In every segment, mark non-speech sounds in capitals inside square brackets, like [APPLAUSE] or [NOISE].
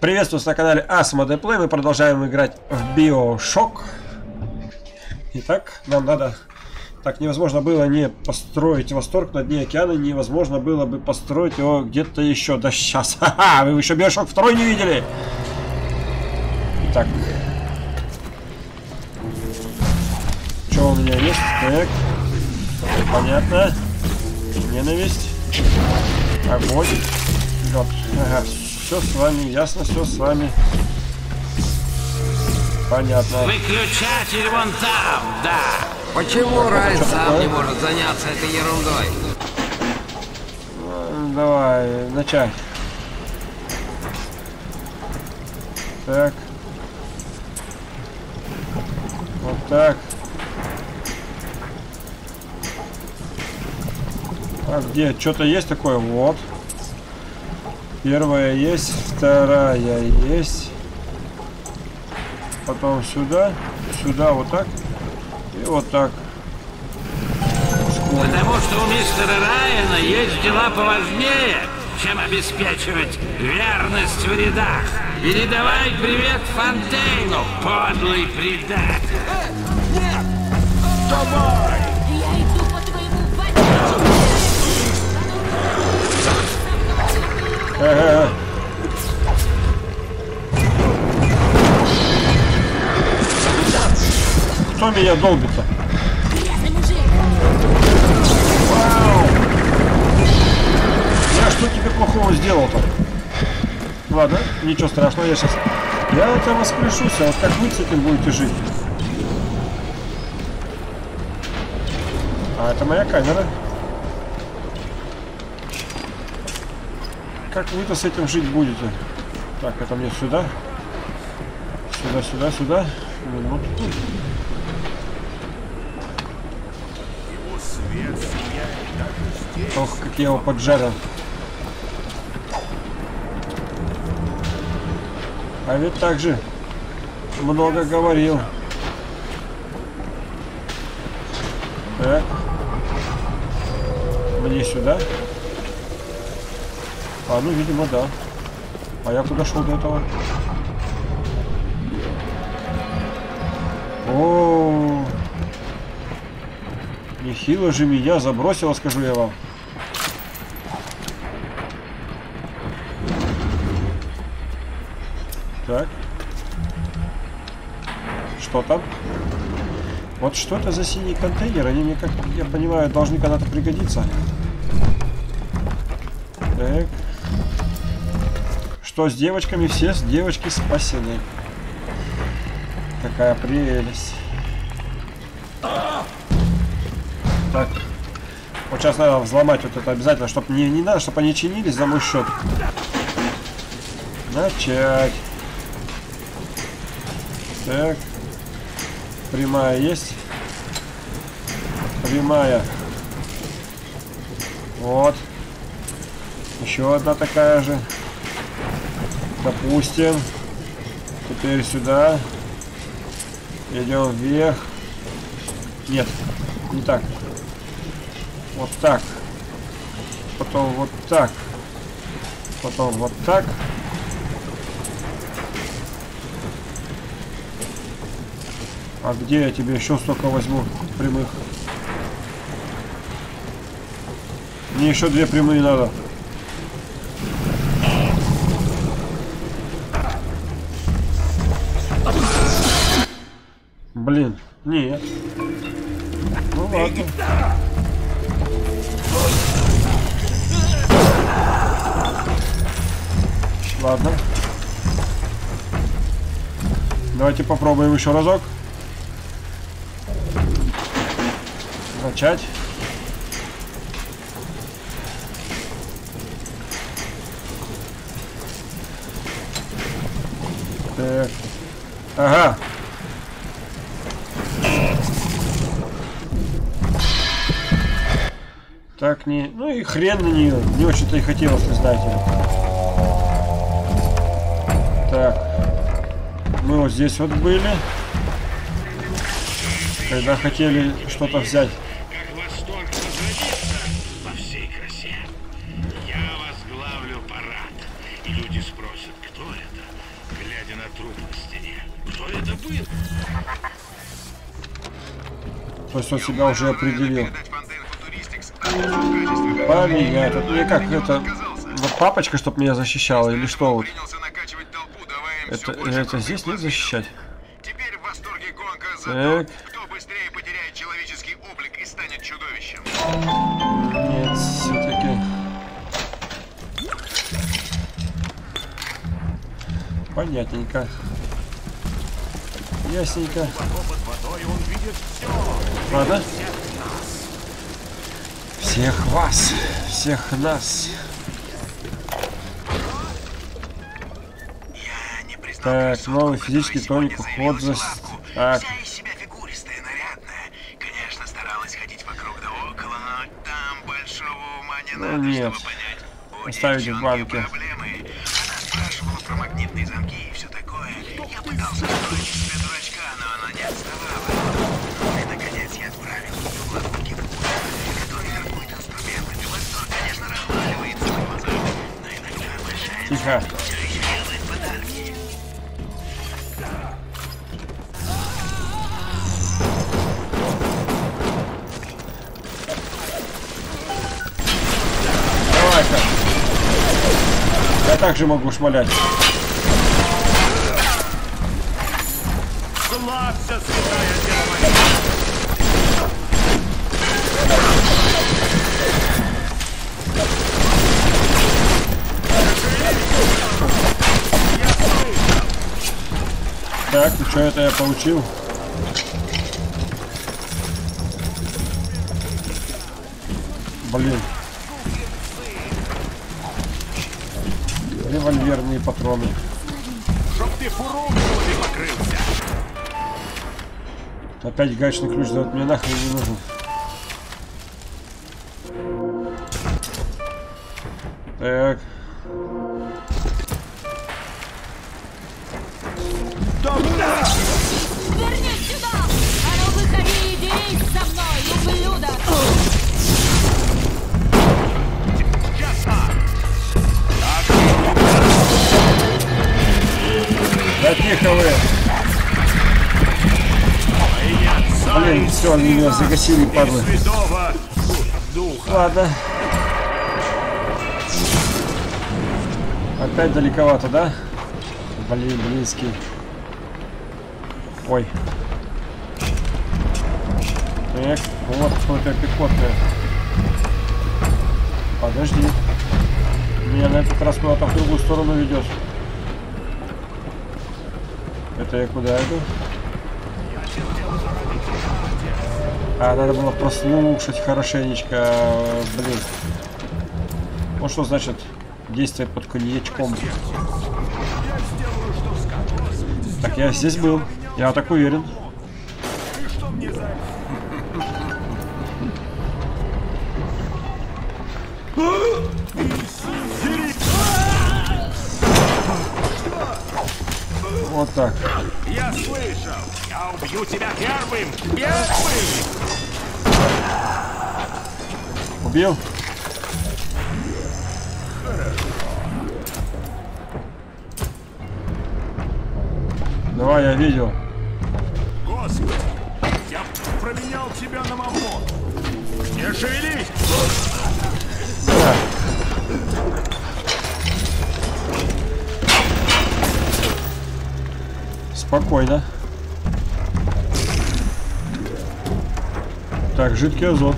Приветствую на канале Asmode Play. Мы продолжаем играть в Bioshock. Итак, нам надо... Так, невозможно было не построить восторг на дне океана. Невозможно было бы построить его где-то еще. Да сейчас. [LAUGHS] Ха-ха! Вы еще Bioshock второй не видели? Итак. Что у меня есть? Так. Понятно. Ненависть. Огонь. Лед. Ага. Все с вами ясно, все с вами. Понятно. Выключатель вон там, да. Почему Райан что сам такое? не может заняться этой ерундой? М, Давай, начать. Так. Вот так. А где? Что-то есть такое? Вот. Первая есть, вторая есть. Потом сюда, сюда вот так. И вот так. Потому что у мистера Райана есть дела поважнее, чем обеспечивать верность в рядах. Передавай привет Фонтейну, подлый предатель. Я Кто меня долбится? Мужик! Я что тебе плохого сделал-то? Ладно, ничего страшного, я сейчас... Я это воскрешусь, а вот как вы с этим будете жить? А, это моя камера. Как вы-то с этим жить будете? Так, это мне сюда. Сюда, сюда, сюда. Минутку. Ох, как я его поджарил. А ведь так же много говорил. Так. Мне сюда. А, ну, видимо, да. А я куда шел до этого? О, нехило же меня забросило, скажу я вам. Так. Что там? Вот что это за синий контейнер? Они мне, как я понимаю, должны когда-то пригодиться. Что с девочками? Все с девочки спасены. Какая прелесть. Так. Вот сейчас надо взломать вот это обязательно, чтобы не, не надо, чтобы они чинились за мой счет. Начать. Так. Прямая есть. Прямая. Вот. Еще одна такая же. Допустим. Теперь сюда. Идем вверх. Нет, не так. Вот так. Потом вот так. Потом вот так. А где я тебе еще столько возьму прямых? Мне еще две прямые надо. Блин, нет. Ну ладно. Ладно. Давайте попробуем еще разок. Начать. Так. Ага. Так не... Ну и хрен на нее. Не очень-то и хотелось, вы знаете. Так. Мы вот здесь вот были. Когда хотели что-то взять. как То есть он себя уже определил. Поменять. Это мне как это... Вот папочка, чтоб меня защищала, или что вот? Это, это здесь нет защищать? Теперь в восторге гонка за Так. то, кто быстрее потеряет человеческий облик и станет чудовищем. Нет, все-таки. Понятненько. Ясненько. Ладно. Всех вас, всех нас. Так, новый физический тоник, уход за... в. Так, Вся из себя фигуристая, нарядная. Тихо. Давай-ка. Я также могу шмалять. Что это я получил? Блин. Револьверные патроны. Чтоб ты фурункулами покрылся! Опять гаечный ключ, да вот мне нахрен не нужен. Так. Да тихо вы! Блин, все, они меня загасили, падлы. Ладно. Опять далековато, да? Блин, близкий. Ой. Так, вот какая пехотная. Подожди. Меня на этот раз куда-то в другую сторону ведет. Это я куда иду? А, надо было прослушать хорошенечко, блин. Вот что значит действие под коньячком. Так, я здесь был. Я так уверен. Вот так. Я слышал! Я убью тебя первым! Первым! Убил? Давай, я видел. Господи! Я променял тебя на мамон! Не шевелись! Спокойно. Так, жидкий азот.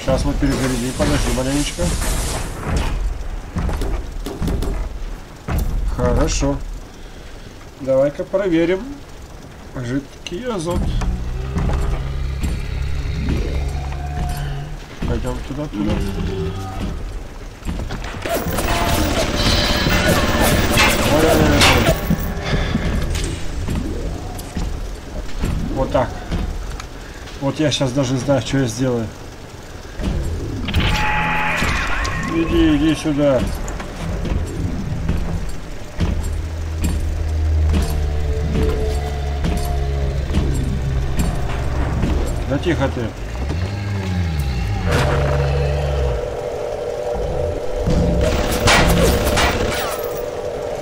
Сейчас мы перезарядим. Подожди маленечко. Хорошо. Давай-ка проверим. Жидкий азот. Пойдем туда-туда. Вот так. Вот я сейчас даже знаю, что я сделаю. Иди, иди сюда. Да тихо ты.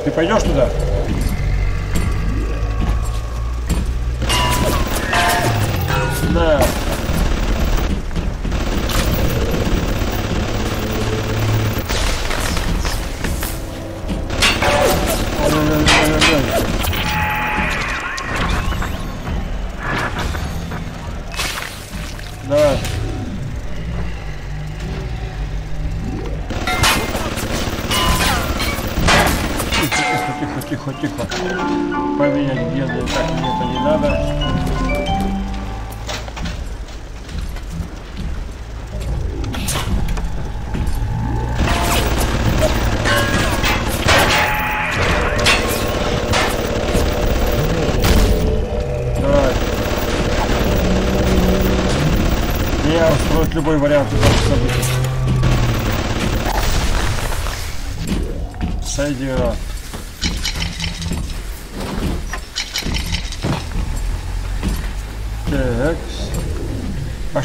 Ты пойдешь туда? На.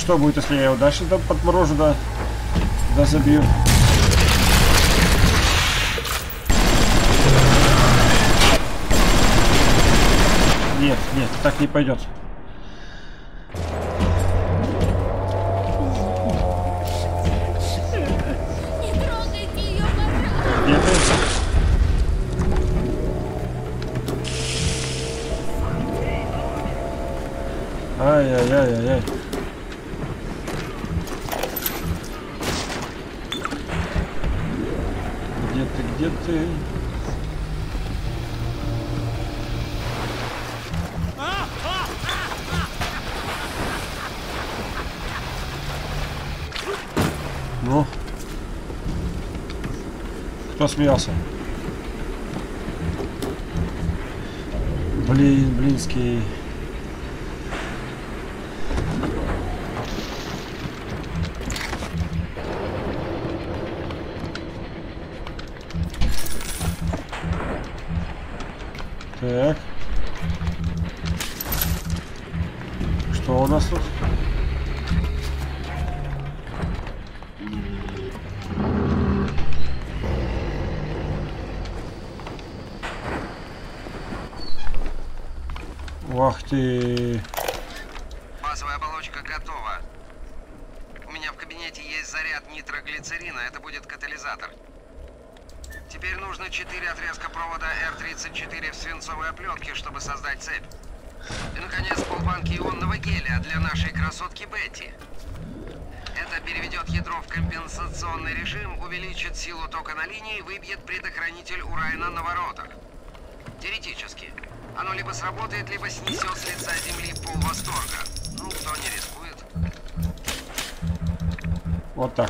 Что будет, если я его дальше да, подморожу, да, да забью? Нет, нет, так не пойдет. Ай-яй-яй-яй-яй. Ты? Ну, кто смеялся? Блин, блинский. Ах ты. Базовая оболочка готова. У меня в кабинете есть заряд нитроглицерина, это будет катализатор. Теперь нужно 4 отрезка провода R34 в свинцовой оплетке, чтобы создать цепь. И, наконец, полбанки ионного гелия для нашей красотки Бетти. Это переведет ядро в компенсационный режим, увеличит силу тока на линии выбьет предохранитель урайна на воротах. Теоретически. Оно либо сработает, либо снесет с лица земли пол восторга. Ну, кто не рискует. Вот так.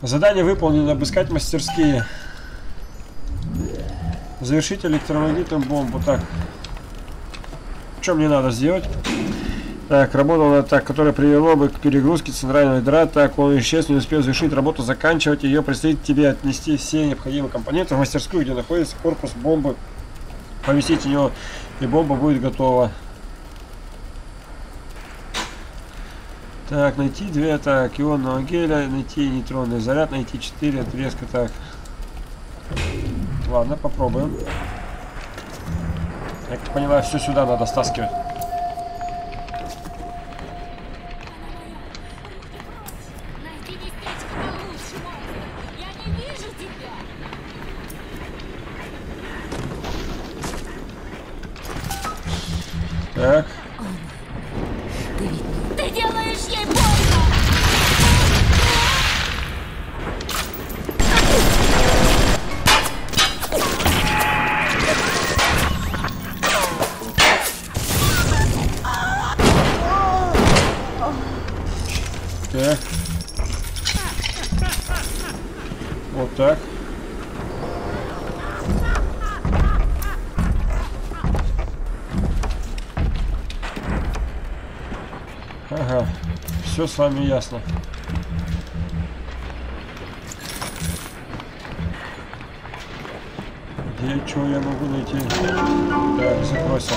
Задание выполнено. Обыскать мастерские. Завершить электромагнитную бомбу. Так. Что мне надо сделать? Так, работала так, которая привело бы к перегрузке центрального ядра. Так, он исчез, не успел завершить работу, заканчивать ее. Предстоит тебе отнести все необходимые компоненты в мастерскую, где находится корпус бомбы. Поместить него, и бомба будет готова. Так, найти две, так, ионного геля, найти нейтронный заряд, найти 4 отрезка, так. Ладно, попробуем. Я как поняла, все сюда надо стаскивать. Так. Ага, все с вами ясно. Где что я могу найти? Так, закройся.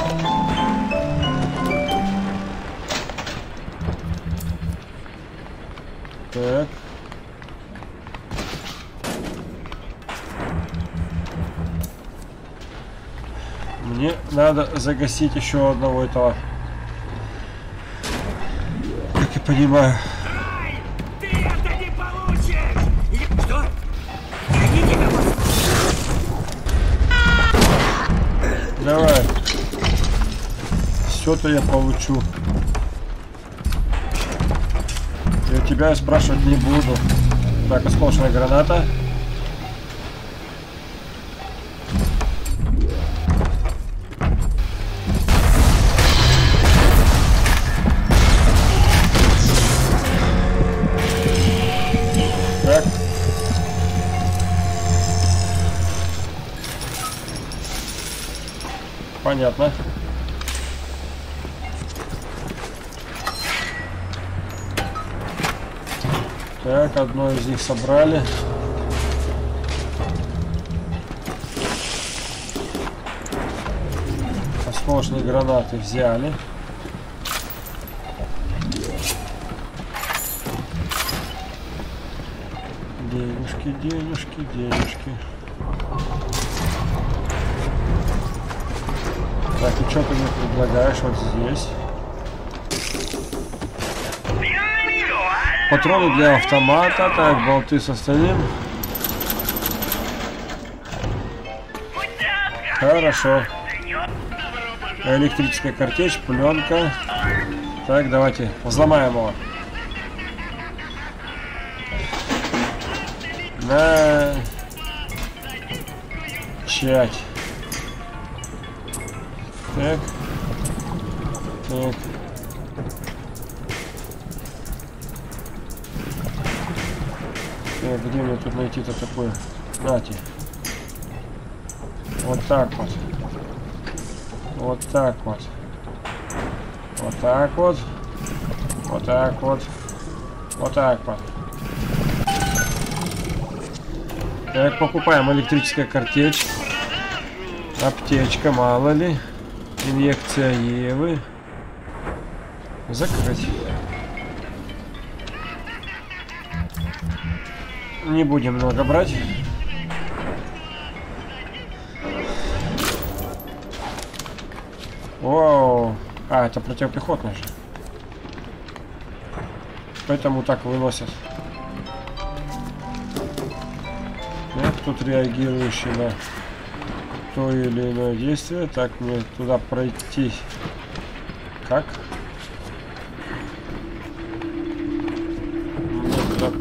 Так. Мне надо загасить еще одного этого. Как я понимаю. Давай. Все-то я получу. Я тебя спрашивать не буду. Так, осколочная граната. Понятно. Так, одно из них собрали. Осколочные гранаты взяли. Денежки, денежки, денежки. Так, и что ты мне предлагаешь вот здесь? Патроны для автомата, так, болты с остальным. Хорошо. Электрическая картечь, пленка. Так, давайте взломаем его. На... Чать. Так. Так. Так, где мне тут найти-то такое? Нате. Вот так вот. Вот так вот. Вот так вот. Вот так вот. Вот так вот. Так, покупаем электрическая картечь. Аптечка, мало ли. Инъекция Евы. Закрыть. Не будем много брать. Вау. А, это противопехотный же. Поэтому так выносят. Так, тут реагирующий на то или иное действие. Так, мне туда пройти. Как? Мне туда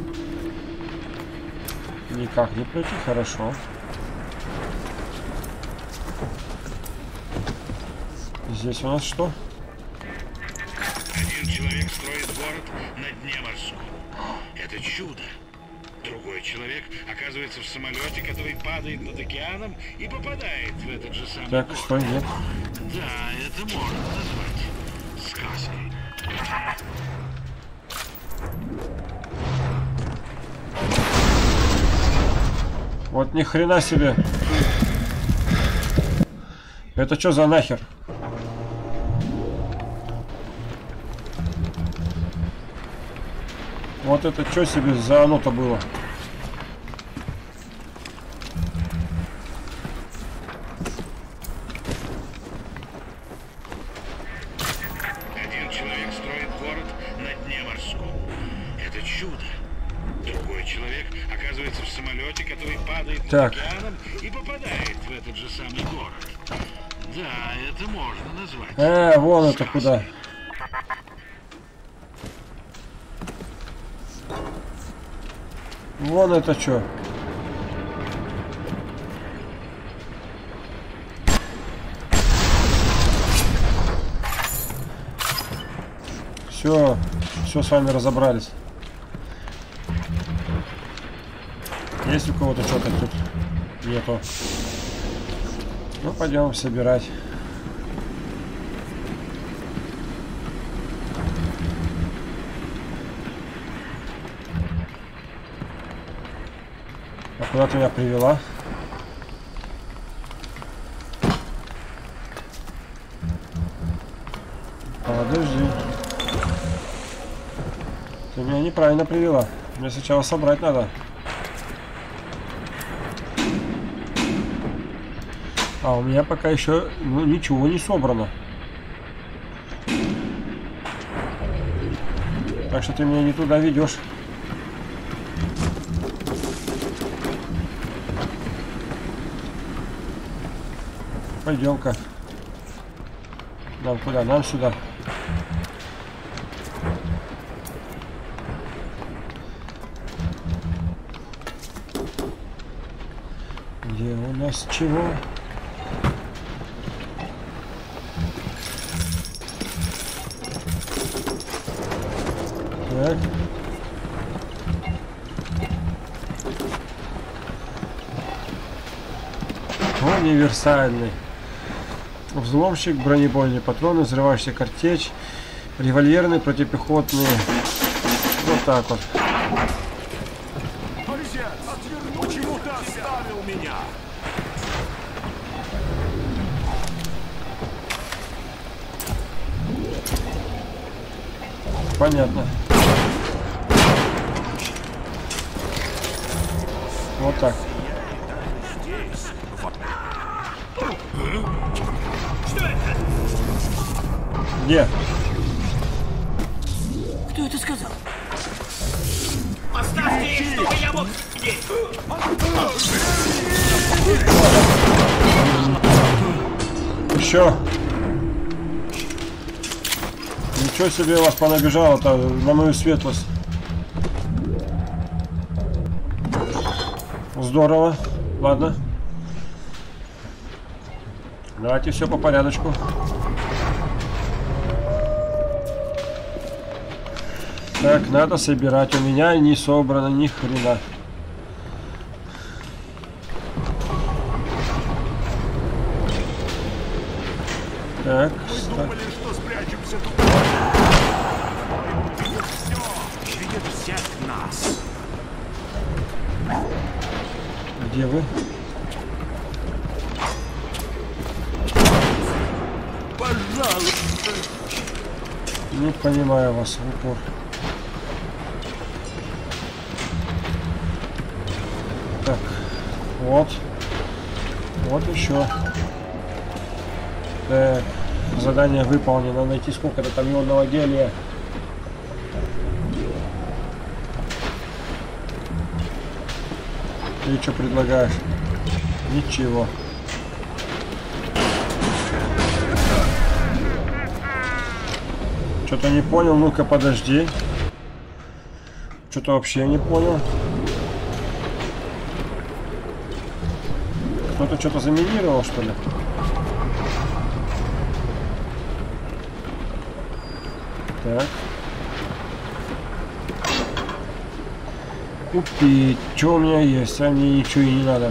никак не пройти, хорошо. Здесь у нас что? Один человек строит город на дне морском. Это чудо. Человек оказывается в самолете, который падает над океаном и попадает в этот же самый Так, стой, нет. Да, это можно назвать сказкой. Вот ни хрена себе. Это что за нахер? Вот это что себе за оно-то было? Куда. Вон это что. Все, все с вами разобрались. Есть у кого-то что-то тут? Нету. Ну, пойдем собирать. А куда ты меня привела? Подожди. Ты меня неправильно привела. Мне сначала собрать надо. А у меня пока еще ну, ничего не собрано. Так что ты меня не туда ведешь. Пойдем-ка. Нам куда? Нам сюда. Где у нас чего? Так. Универсальный. Взломщик, бронебойные патроны, взрывающая картечь, револьверные, противопехотные. Вот так вот. Понятно. Вот так. Где? Кто это сказал? Оставьте их, чтобы я мог... Еще. Ничего себе вас понабежало-то на мою светлость. Здорово. Ладно. Давайте все по порядочку. Так, надо собирать. У меня не собрано ни хрена. Так, задание выполнено. Найти сколько-то там ионного гелия. Ты что предлагаешь? Ничего. Что-то не понял. Ну-ка, подожди. Что-то вообще не понял. Кто-то что-то заминировал, что ли? Так. Купить. Что у меня есть? А мне ничего и не надо.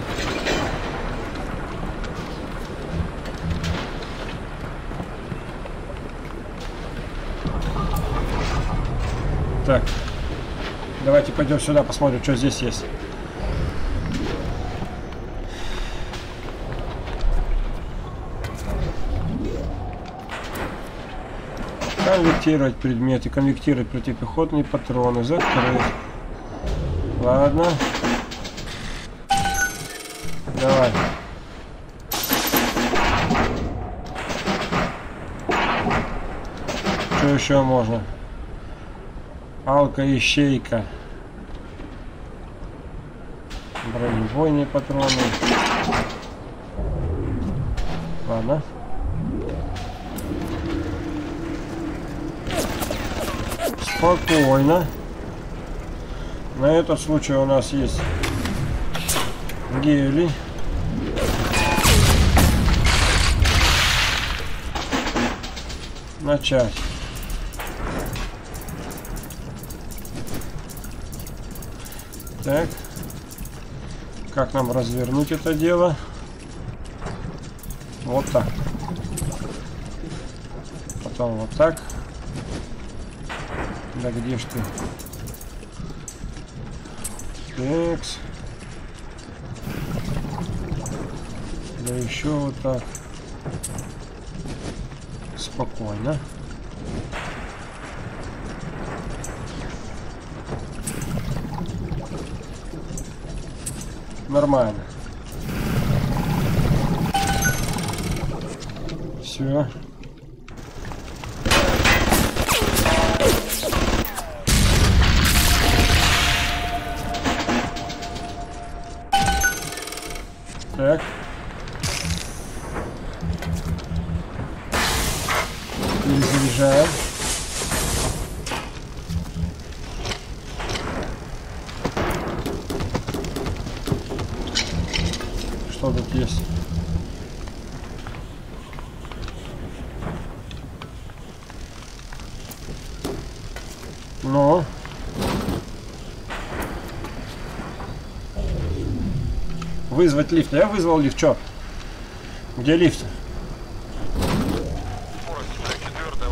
Так. Давайте пойдем сюда, посмотрим, что здесь есть. Конвертировать предметы, конвертировать противопехотные патроны, закрыть. Ладно. Давай. Что еще можно? Алка ищейка. Бронебойные патроны. Ладно. Спокойно. На этот случай у нас есть гели. Начать. Так. Как нам развернуть это дело? Вот так. Потом вот так. Да где ж ты? Такс. Да еще вот так. Спокойно. Нормально. Все. Так. Перезаряжаем. Что тут есть? Ну. Вызвать лифт. Я вызвал лифт. Чё? Где лифт? Скорость, блядь, четвертая,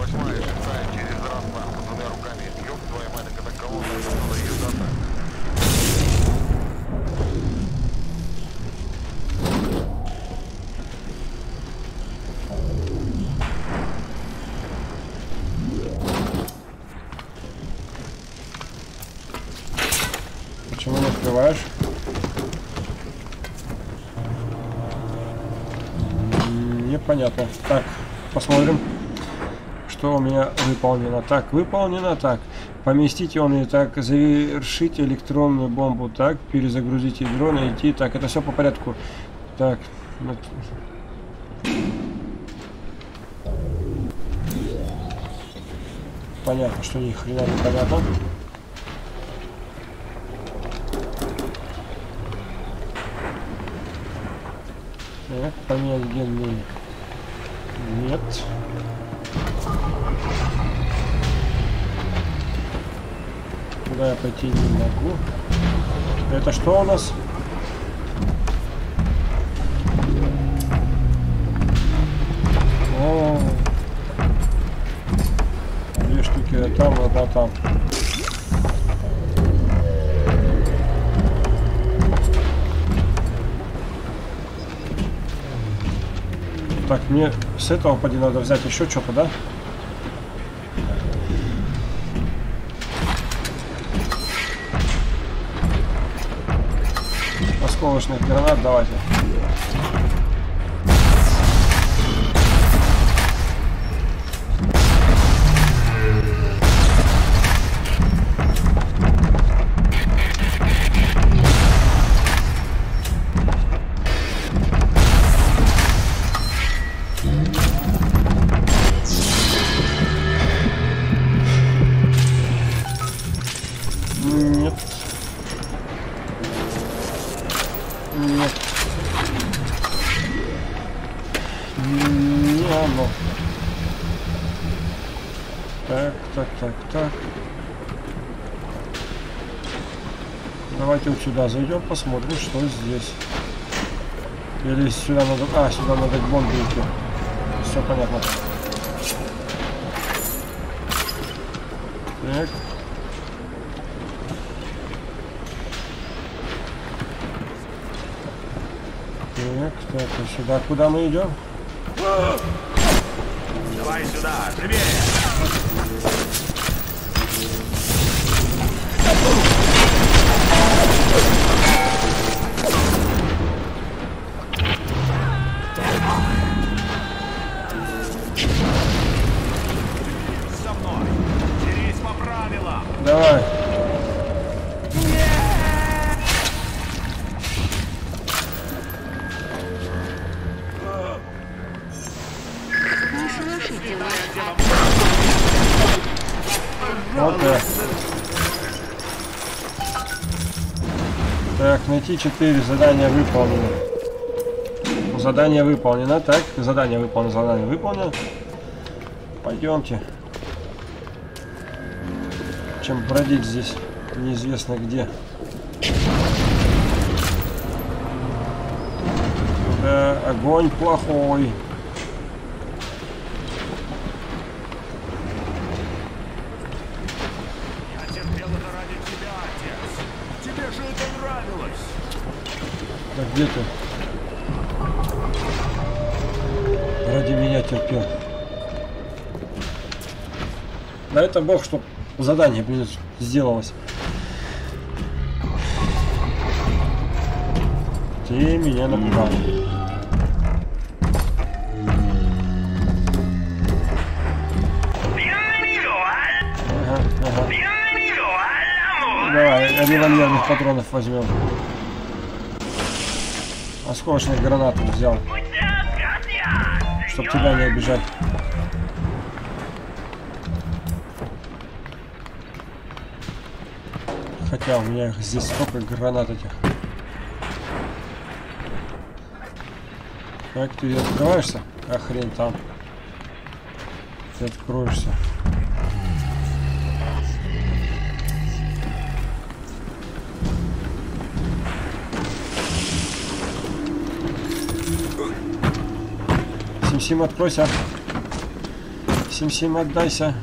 М, Непонятно. Так, посмотрим, что у меня выполнено. Так, выполнено так. Поместить он и так, завершить электронную бомбу так, перезагрузить ядро, найти. Так, это все по порядку. Так. Понятно, что ни хрена не понятно. Так, поменять генный. Нет. Куда я пойти не могу. Это что у нас? О, две штуки там, одна там. Так, мне с этого поди надо взять еще что-то, да? Осколочных гранат давайте. Так, так, так, так. Давайте вот сюда зайдем, посмотрим, что здесь. Или сюда надо... А, сюда надо к бомбе идти. Все понятно. Так. Так, так, а сюда куда мы идем? Давай сюда, живее! Так, найти 4 задания выполнено. Задание выполнено. Так, задание выполнено, задание выполнено. Пойдемте. Чем бродить здесь неизвестно где. Да, огонь плохой. где-то ради меня терпел. На этом бог, чтоб задание, блин, сделалось. Ты меня напугал. Ага, ага. Давай, револьверных патронов возьмем. Осколочных гранат взял. Чтоб тебя не обижать. Хотя у меня здесь столько гранат этих. Как ты открываешься? А хрен там. Ты откроешься. Сим-Сим, откройся. Сим-Сим, отдайся.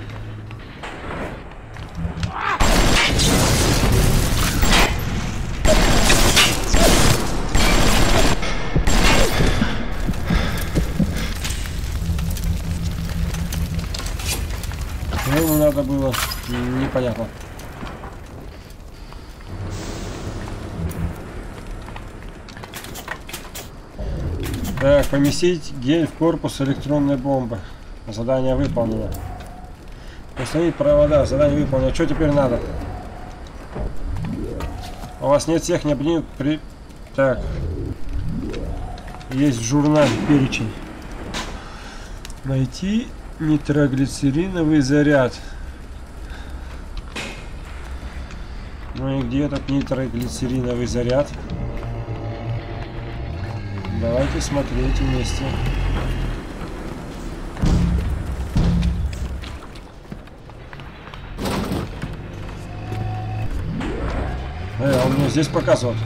Ему надо было, непонятно. Так, поместить гель в корпус электронной бомбы. Задание выполнено. Установить провода. Задание выполнено. Что теперь надо? У вас нет всех необходимых при... Так. Есть в журнале перечень. Найти нитроглицериновый заряд. Ну и где этот нитроглицериновый заряд? Давайте смотреть вместе. Э, он мне здесь показывает.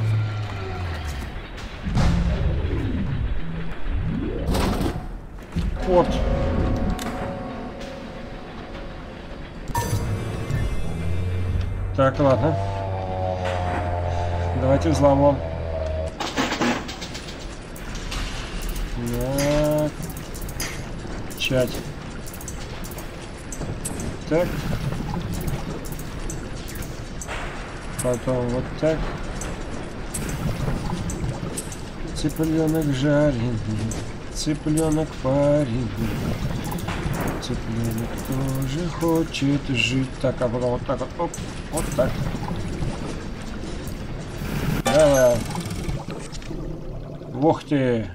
Вот. Так, ладно. Давайте взломом. Начать. Так. Потом вот так. Цыпленок жареный, цыпленок пареный. Цыпленок тоже хочет жить. Так, а потом вот так вот. Оп, вот так. Давай. Ух ты.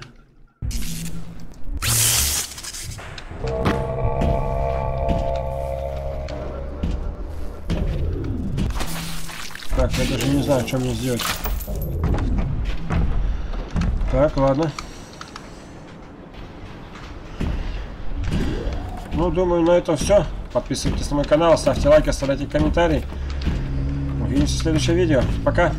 Знаю, что мне сделать. Так, ладно. Ну, думаю, на этом все. Подписывайтесь на мой канал, ставьте лайки, оставляйте комментарии. Увидимся в следующем видео. Пока.